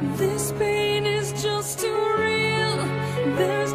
This pain is just too real. There's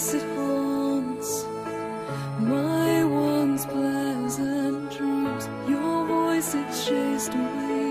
It haunts my once pleasant dreams. Your voice it chased away